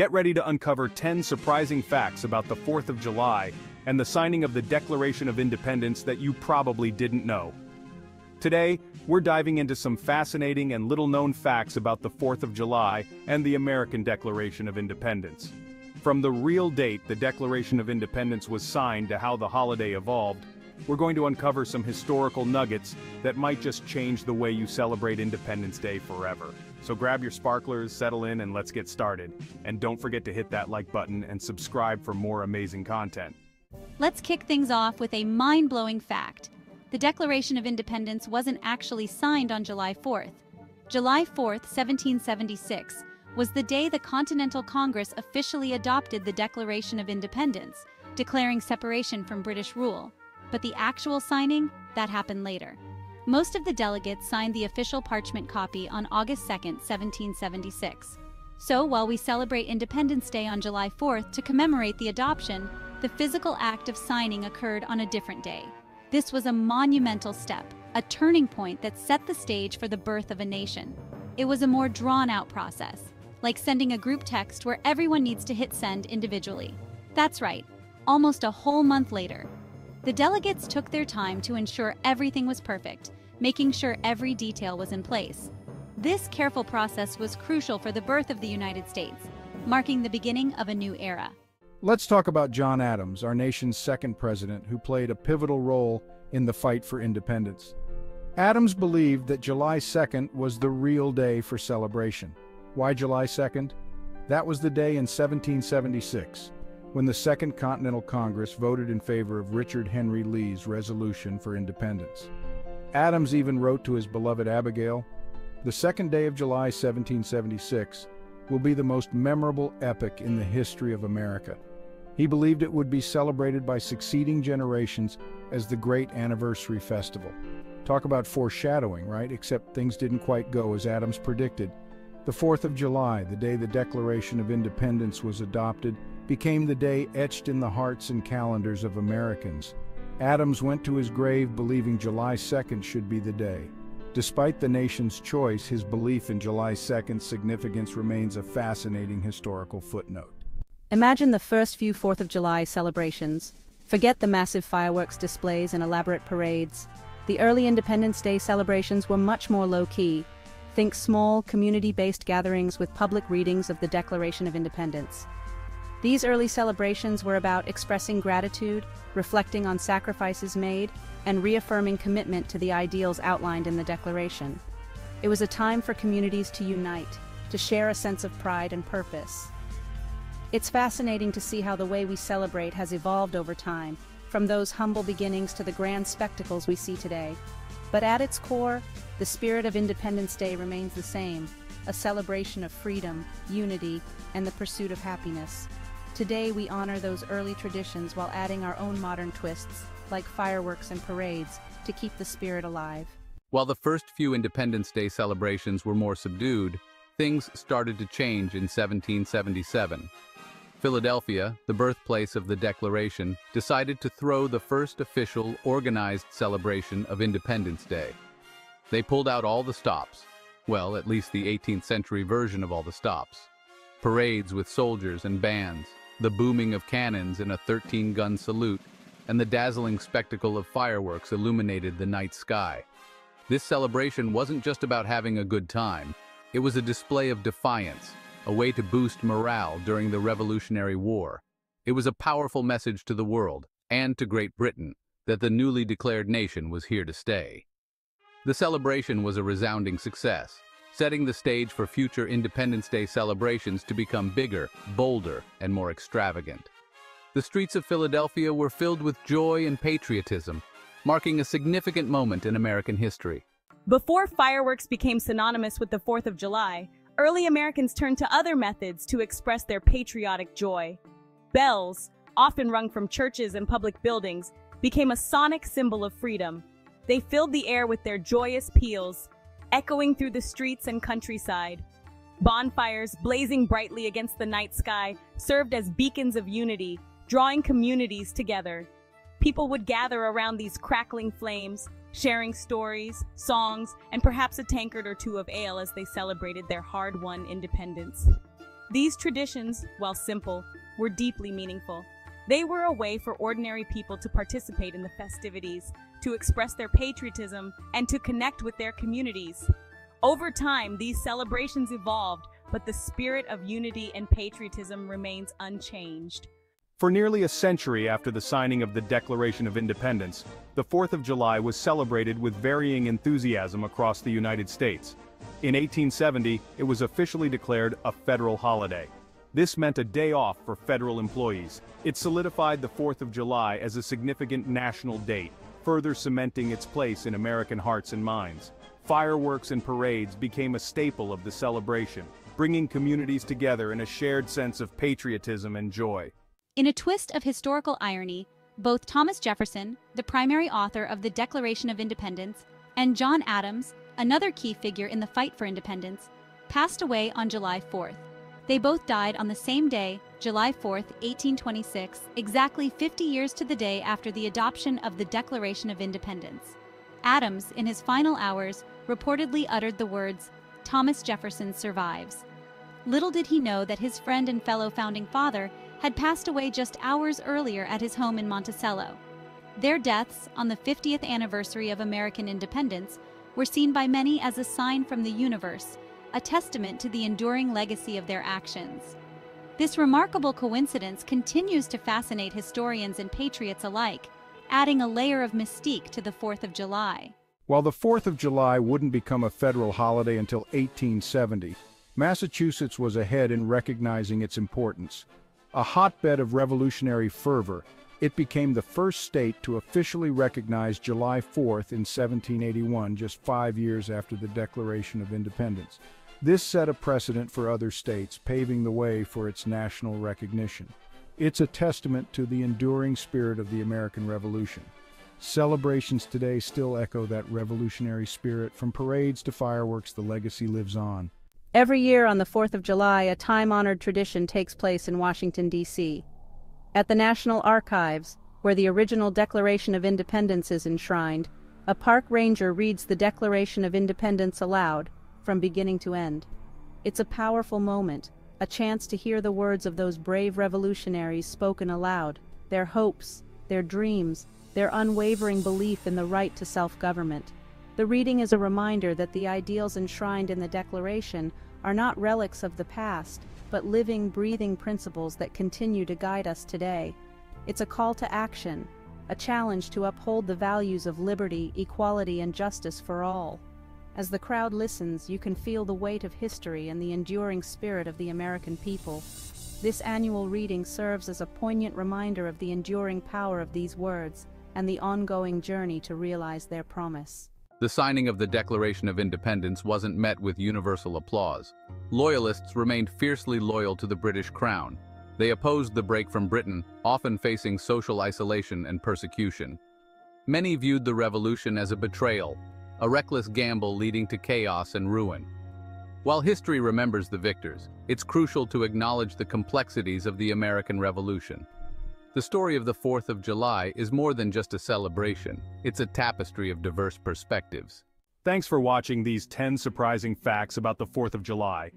Get ready to uncover 10 surprising facts about the 4th of July and the signing of the Declaration of Independence that you probably didn't know. Today, we're diving into some fascinating and little-known facts about the 4th of July and the American Declaration of Independence. From the real date the Declaration of Independence was signed to how the holiday evolved, we're going to uncover some historical nuggets that might just change the way you celebrate Independence Day forever. So grab your sparklers, settle in, and let's get started. And don't forget to hit that like button and subscribe for more amazing content. Let's kick things off with a mind-blowing fact. The Declaration of Independence wasn't actually signed on July 4th. July 4th, 1776, was the day the Continental Congress officially adopted the Declaration of Independence, declaring separation from British rule. But the actual signing, that happened later. Most of the delegates signed the official parchment copy on August 2, 1776. So while we celebrate Independence Day on July 4th to commemorate the adoption, the physical act of signing occurred on a different day. This was a monumental step, a turning point that set the stage for the birth of a nation. It was a more drawn-out process, like sending a group text where everyone needs to hit send individually. That's right, almost a whole month later. The delegates took their time to ensure everything was perfect, making sure every detail was in place. This careful process was crucial for the birth of the United States, marking the beginning of a new era. Let's talk about John Adams, our nation's second president, who played a pivotal role in the fight for independence. Adams believed that July 2nd was the real day for celebration. Why July 2nd? That was the day in 1776 when the Second Continental Congress voted in favor of Richard Henry Lee's resolution for independence. Adams even wrote to his beloved Abigail, The second day of July 1776 will be the most memorable epoch in the history of America. He believed it would be celebrated by succeeding generations as the great anniversary festival. Talk about foreshadowing, right? Except things didn't quite go as Adams predicted. The 4th of July, the day the Declaration of Independence was adopted, became the day etched in the hearts and calendars of Americans. Adams went to his grave believing July 2nd should be the day. Despite the nation's choice, his belief in July 2nd's significance remains a fascinating historical footnote. Imagine the first few 4th of July celebrations. Forget the massive fireworks displays and elaborate parades. The early Independence Day celebrations were much more low-key, Think small, community-based gatherings with public readings of the Declaration of Independence. These early celebrations were about expressing gratitude, reflecting on sacrifices made, and reaffirming commitment to the ideals outlined in the Declaration. It was a time for communities to unite, to share a sense of pride and purpose. It's fascinating to see how the way we celebrate has evolved over time, from those humble beginnings to the grand spectacles we see today. But at its core, the spirit of Independence Day remains the same, a celebration of freedom, unity, and the pursuit of happiness. Today we honor those early traditions while adding our own modern twists, like fireworks and parades, to keep the spirit alive. While the first few Independence Day celebrations were more subdued, things started to change in 1777. Philadelphia, the birthplace of the Declaration, decided to throw the first official, organized celebration of Independence Day. They pulled out all the stops, well, at least the 18th century version of all the stops. Parades with soldiers and bands, the booming of cannons in a 13-gun salute, and the dazzling spectacle of fireworks illuminated the night sky. This celebration wasn't just about having a good time, it was a display of defiance, a way to boost morale during the Revolutionary War. It was a powerful message to the world, and to Great Britain, that the newly declared nation was here to stay. The celebration was a resounding success, setting the stage for future Independence Day celebrations to become bigger, bolder, and more extravagant. The streets of Philadelphia were filled with joy and patriotism, marking a significant moment in American history. Before fireworks became synonymous with the 4th of July, early Americans turned to other methods to express their patriotic joy. Bells, often rung from churches and public buildings, became a sonic symbol of freedom. They filled the air with their joyous peals, echoing through the streets and countryside. Bonfires, blazing brightly against the night sky, served as beacons of unity, drawing communities together. People would gather around these crackling flames, sharing stories, songs, and perhaps a tankard or two of ale as they celebrated their hard-won independence. These traditions, while simple, were deeply meaningful. They were a way for ordinary people to participate in the festivities, to express their patriotism, and to connect with their communities. Over time, these celebrations evolved, but the spirit of unity and patriotism remains unchanged. For nearly a century after the signing of the Declaration of Independence, the 4th of July was celebrated with varying enthusiasm across the United States. In 1870, it was officially declared a federal holiday. This meant a day off for federal employees. It solidified the 4th of July as a significant national date, further cementing its place in American hearts and minds. Fireworks and parades became a staple of the celebration, bringing communities together in a shared sense of patriotism and joy. In a twist of historical irony, both Thomas Jefferson, the primary author of the Declaration of Independence, and John Adams, another key figure in the fight for independence, passed away on July 4th. They both died on the same day, July 4, 1826, exactly 50 years to the day after the adoption of the Declaration of Independence. Adams, in his final hours, reportedly uttered the words, Thomas Jefferson survives. Little did he know that his friend and fellow founding father had passed away just hours earlier at his home in Monticello. Their deaths, on the 50th anniversary of American independence, were seen by many as a sign from the universe a testament to the enduring legacy of their actions. This remarkable coincidence continues to fascinate historians and patriots alike, adding a layer of mystique to the 4th of July. While the 4th of July wouldn't become a federal holiday until 1870, Massachusetts was ahead in recognizing its importance. A hotbed of revolutionary fervor, it became the first state to officially recognize July 4th in 1781, just five years after the Declaration of Independence. This set a precedent for other states, paving the way for its national recognition. It's a testament to the enduring spirit of the American Revolution. Celebrations today still echo that revolutionary spirit. From parades to fireworks, the legacy lives on. Every year on the 4th of July, a time-honored tradition takes place in Washington, D.C. At the National Archives, where the original Declaration of Independence is enshrined, a park ranger reads the Declaration of Independence aloud, from beginning to end. It's a powerful moment, a chance to hear the words of those brave revolutionaries spoken aloud, their hopes, their dreams, their unwavering belief in the right to self-government. The reading is a reminder that the ideals enshrined in the Declaration are not relics of the past, but living, breathing principles that continue to guide us today. It's a call to action, a challenge to uphold the values of liberty, equality, and justice for all. As the crowd listens, you can feel the weight of history and the enduring spirit of the American people. This annual reading serves as a poignant reminder of the enduring power of these words and the ongoing journey to realize their promise. The signing of the Declaration of Independence wasn't met with universal applause. Loyalists remained fiercely loyal to the British Crown. They opposed the break from Britain, often facing social isolation and persecution. Many viewed the revolution as a betrayal, a reckless gamble leading to chaos and ruin. While history remembers the victors, it's crucial to acknowledge the complexities of the American Revolution. The story of the 4th of July is more than just a celebration, it's a tapestry of diverse perspectives. Thanks for watching these 10 surprising facts about the 4th of July.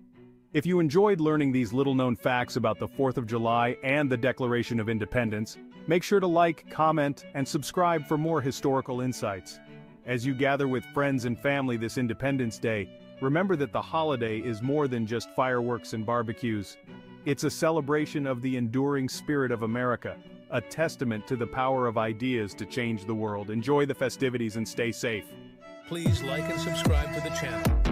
If you enjoyed learning these little-known facts about the 4th of July and the Declaration of Independence, make sure to like, comment, and subscribe for more historical insights. As you gather with friends and family this Independence Day, remember that the holiday is more than just fireworks and barbecues. It's a celebration of the enduring spirit of America, a testament to the power of ideas to change the world. Enjoy the festivities and stay safe. Please like and subscribe to the channel.